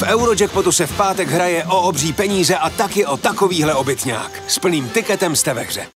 V Eurojackpotu se v pátek hraje o obří peníze a taky o takovýhle obytňák. S plným tiketem jste ve hře.